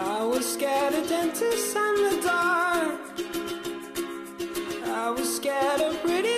I was scared of dentists and the dark. I was scared of pretty.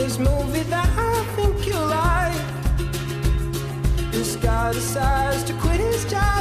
this movie that I think you like. This guy decides to quit his job.